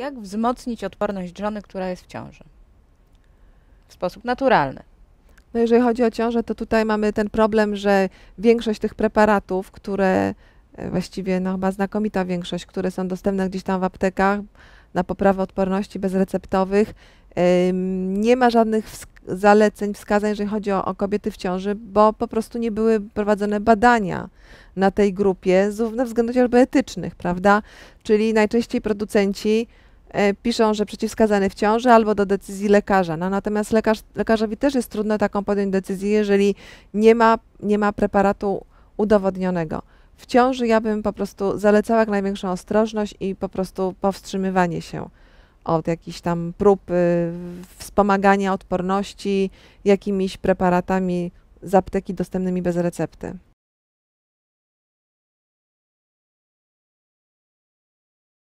jak wzmocnić odporność żony, która jest w ciąży? W sposób naturalny. No jeżeli chodzi o ciążę, to tutaj mamy ten problem, że większość tych preparatów, które e, właściwie no chyba znakomita większość, które są dostępne gdzieś tam w aptekach na poprawę odporności bezreceptowych, nie ma żadnych zaleceń, wskazań, jeżeli chodzi o, o kobiety w ciąży, bo po prostu nie były prowadzone badania na tej grupie ze względów chociażby etycznych, prawda? Czyli najczęściej producenci piszą, że przeciwskazany w ciąży albo do decyzji lekarza. No, natomiast lekarz, lekarzowi też jest trudno taką podjąć decyzję, jeżeli nie ma, nie ma preparatu udowodnionego. W ciąży ja bym po prostu zalecała jak największą ostrożność i po prostu powstrzymywanie się od jakichś tam prób y, wspomagania odporności jakimiś preparatami z apteki dostępnymi bez recepty.